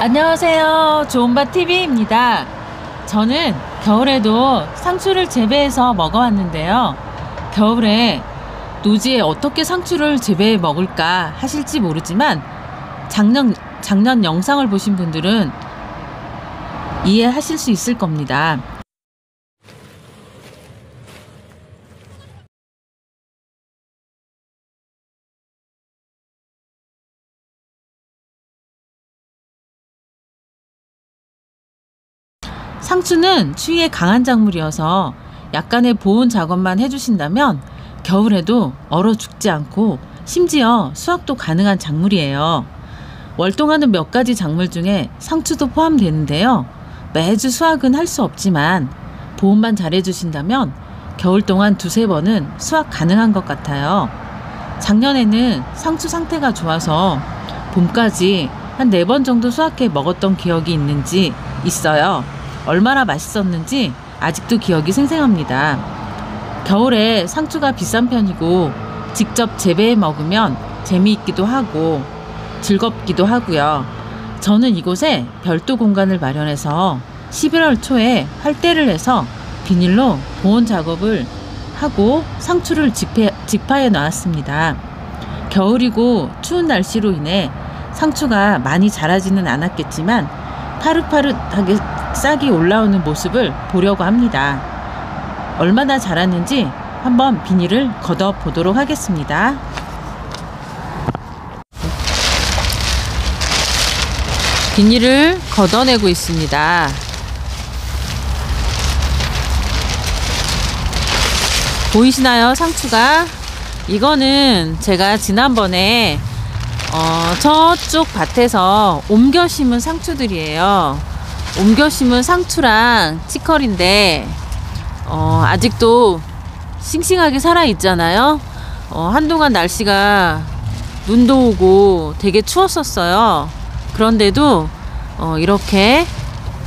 안녕하세요. 좋은밭TV입니다. 저는 겨울에도 상추를 재배해서 먹어왔는데요. 겨울에 노지에 어떻게 상추를 재배해 먹을까 하실지 모르지만 작년, 작년 영상을 보신 분들은 이해하실 수 있을 겁니다. 상추는 추위에 강한 작물이어서 약간의 보온 작업만 해주신다면 겨울에도 얼어 죽지 않고 심지어 수확도 가능한 작물이에요. 월동하는 몇 가지 작물 중에 상추도 포함되는데요. 매주 수확은 할 수 없지만 보온만 잘해주신다면 겨울 동안 두세 번은 수확 가능한 것 같아요. 작년에는 상추 상태가 좋아서 봄까지 한 네 번 정도 수확해 먹었던 기억이 있는지 있어요. 얼마나 맛있었는지 아직도 기억이 생생합니다. 겨울에 상추가 비싼 편이고 직접 재배해 먹으면 재미있기도 하고 즐겁기도 하고요. 저는 이곳에 별도 공간을 마련해서 11월 초에 활대를 해서 비닐로 보온 작업을 하고 상추를 집해, 직파해 놨습니다. 겨울이고 추운 날씨로 인해 상추가 많이 자라지는 않았겠지만 파릇파릇하게 싹이 올라오는 모습을 보려고 합니다. 얼마나 자랐는지 한번 비닐을 걷어 보도록 하겠습니다. 비닐을 걷어내고 있습니다. 보이시나요? 상추가? 이거는 제가 지난번에 어, 저쪽 밭에서 옮겨 심은 상추들이에요. 옮겨 심은 상추랑 치컬인데 어, 아직도 싱싱하게 살아 있잖아요. 어, 한동안 날씨가 눈도 오고 되게 추웠었어요. 그런데도 어, 이렇게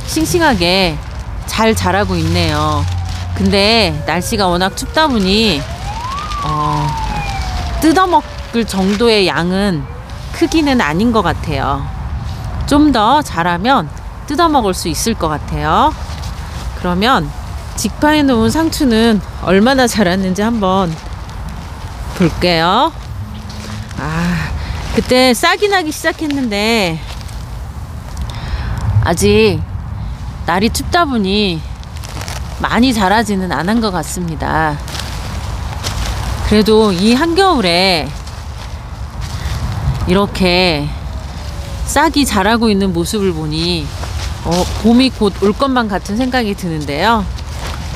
싱싱하게 잘 자라고 있네요. 근데 날씨가 워낙 춥다 보니 어, 뜯어먹을 정도의 양은 크기는 아닌 것 같아요. 좀 더 자라면 뜯어 먹을 수 있을 것 같아요. 그러면 직파해 놓은 상추는 얼마나 자랐는지 한번 볼게요. 아, 그때 싹이 나기 시작했는데 아직 날이 춥다 보니 많이 자라지는 않은 것 같습니다. 그래도 이 한겨울에 이렇게 싹이 자라고 있는 모습을 보니 어, 봄이 곧 올 것만 같은 생각이 드는데요.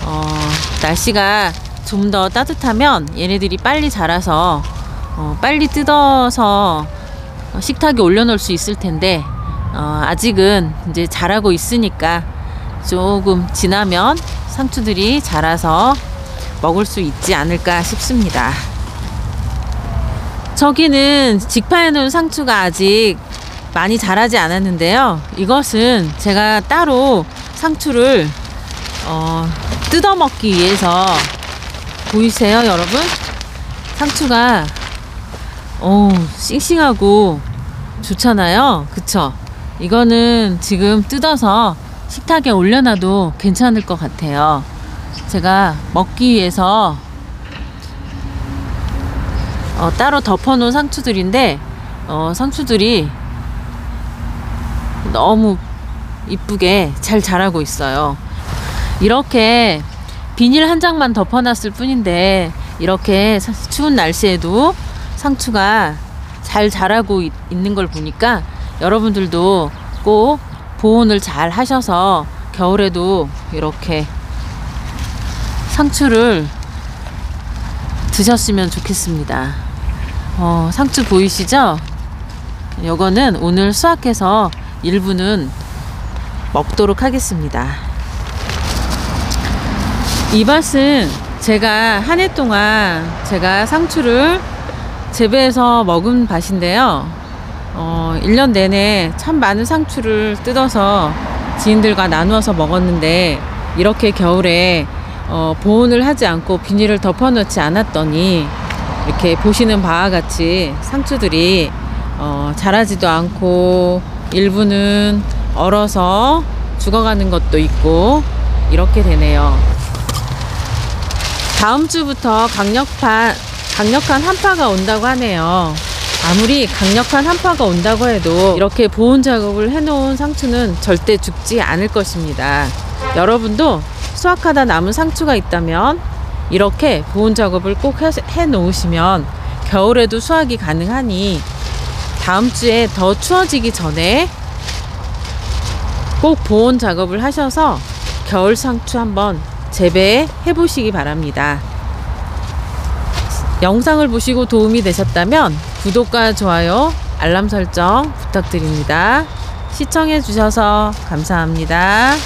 어, 날씨가 좀 더 따뜻하면 얘네들이 빨리 자라서 어, 빨리 뜯어서 식탁에 올려놓을 수 있을 텐데 어, 아직은 이제 자라고 있으니까 조금 지나면 상추들이 자라서 먹을 수 있지 않을까 싶습니다. 저기는 직파해 놓은 상추가 아직 많이 자라지 않았는데요. 이것은 제가 따로 상추를 어, 뜯어 먹기 위해서 보이세요, 여러분? 상추가 어, 싱싱하고 좋잖아요. 그쵸? 이거는 지금 뜯어서 식탁에 올려놔도 괜찮을 것 같아요. 제가 먹기 위해서 어, 따로 덮어놓은 상추들인데 어, 상추들이 너무 이쁘게 잘 자라고 있어요. 이렇게 비닐 한 장만 덮어놨을 뿐인데 이렇게 추운 날씨에도 상추가 잘 자라고 있는 걸 보니까 여러분들도 꼭 보온을 잘 하셔서 겨울에도 이렇게 상추를 드셨으면 좋겠습니다. 어, 상추 보이시죠? 요거는 오늘 수확해서 일부는 먹도록 하겠습니다. 이 밭은 제가 한 해 동안 제가 상추를 재배해서 먹은 밭인데요. 어, 1년 내내 참 많은 상추를 뜯어서 지인들과 나누어서 먹었는데 이렇게 겨울에 어, 보온을 하지 않고 비닐을 덮어놓지 않았더니 이렇게 보시는 바와 같이 상추들이 어, 자라지도 않고 일부는 얼어서 죽어가는 것도 있고 이렇게 되네요. 다음 주부터 강력한 강력한 한파가 온다고 하네요. 아무리 강력한 한파가 온다고 해도 이렇게 보온 작업을 해놓은 상추는 절대 죽지 않을 것입니다. 여러분도 수확하다 남은 상추가 있다면 이렇게 보온 작업을 꼭 해, 해 놓으시면 겨울에도 수확이 가능하니 다음 주에 더 추워지기 전에 꼭 보온 작업을 하셔서 겨울 상추 한번 재배해 보시기 바랍니다. 영상을 보시고 도움이 되셨다면 구독과 좋아요, 알람 설정 부탁드립니다. 시청해 주셔서 감사합니다.